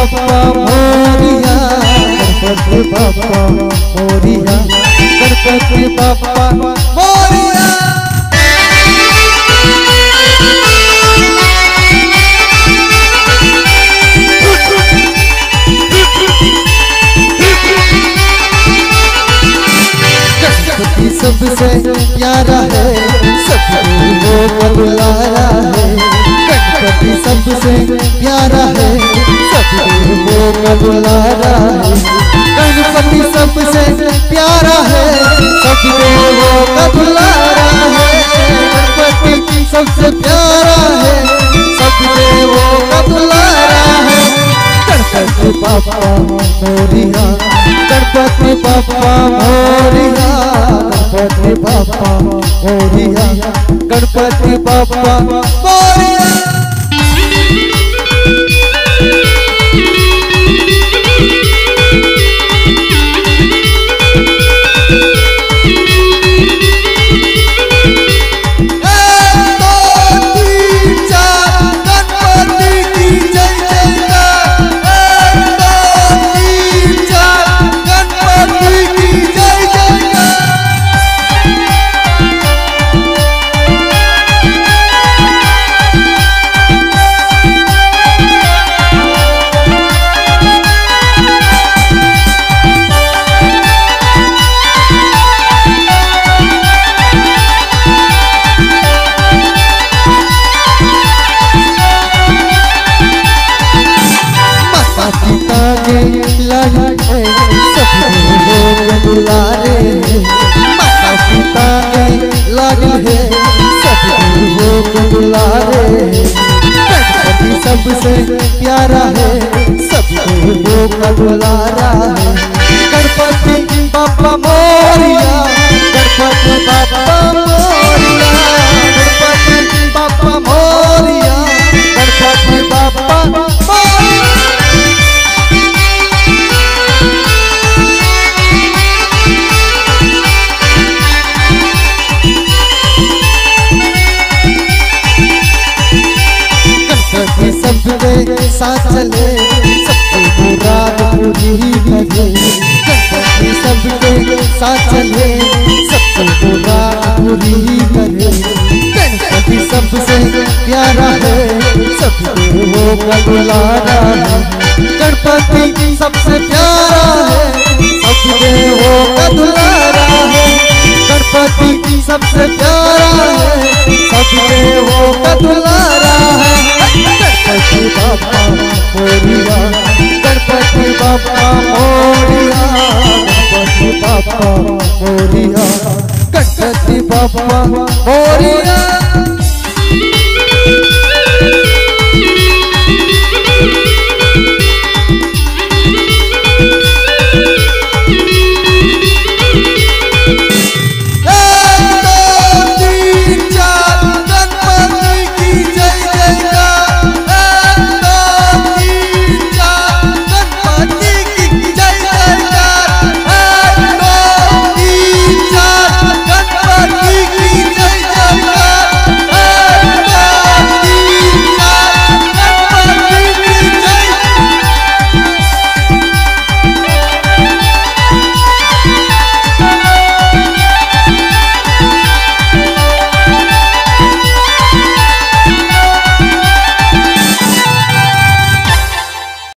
बाप्पा मोरिया, गणपति बाप्पा मोरिया, गणपति बाप्पा मोरिया। सबसे प्यारा है सबको वो बुलाया है। गणपति सबसे प्यारा है बुलाया है गणपति सबसे प्यारा है सबको वो बुलाया है गणपति सबसे प्यारा है सबको वो बुलाया है गणपति पापा मोरिया गणपति बाबा मोरिया, गणपति बाबा मोरिया, गणपति बाबा मोरिया लाई है गणपति सबसे प्यारा है सबको लोग बुलारा है। गणपति बाबा मोरिया गणपति साथ चले। सबकी मुराद पूरी करे गणपति सबके साथ चले। सबकी मुराद पूरी करे गणपति सबसे प्यारा है। सबको वो है। गणपति सबसे प्यारा है। सबके वो कबुलारा है। गणपति सबसे प्यारा है। सबके वो कबुलारा है। बाबा मोरिया गणपति बाबा मोरिया गणपति बाबा मोरिया गणपति बाबा मोरिया